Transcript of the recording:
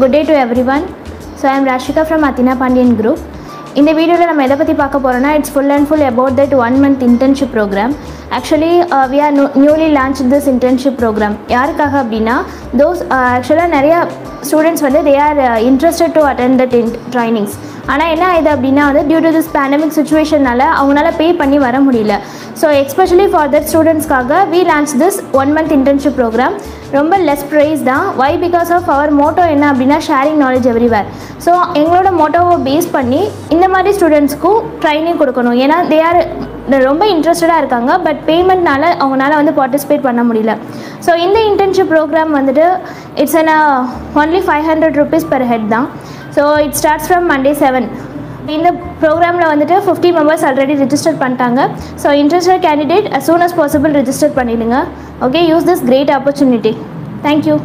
Good day to everyone. So I am Rashika from Athena Pandian Group. இந்த வீடியோவில் நம்ம எதை பற்றி பார்க்க போகிறோம்னா it's full and full about that one month internship program actually we are newly launch this internship program யாருக்காக அப்படின்னா those ஆக்சுவலாக நிறையா ஸ்டூடெண்ட்ஸ் வந்து they are interested to attend that in trainings ஆனால் என்ன ஆகுது அப்படின்னா வந்து டியூ டு திஸ் பேண்டமிக் சுச்சுவேஷனால் அவங்களால பே பண்ணி வர முடியல. So especially for that ஸ்டூடெண்ட்ஸ்க்காக we launch this one month internship program ரொம்ப லெஸ் ப்ரைஸ் தான். Why because of our motto என்ன அப்படின்னா ஷேரிங் நாலேஜ் எவ்ரிவேர் ஸோ எங்களோட மோட்டோ பேஸ் பண்ணி இந்த மாதிரி ஸ்டூடெண்ட்ஸ்க்கும் ட்ரைனிங் கொடுக்கணும். ஏன்னா தே ஆர் ரொம்ப இன்ட்ரெஸ்டடாக இருக்காங்க பட் பேமெண்ட்னால அவங்களால வந்து பார்ட்டிசிபேட் பண்ண முடியல. ஸோ இந்த இன்டர்ன்ஷிப் ப்ரோக்ராம் வந்துட்டு it's an only five hundred rupees per head தான். So it starts from Monday seven இந்த ப்ரோக்ராமில் வந்துட்டு ஃபிஃப்டி மெம்பர்ஸ் ஆல்ரெடி ரிஜிஸ்டர் பண்ணிட்டாங்க. So interested candidate as soon as possible register பண்ணிடுங்க. Okay use this great opportunity thank you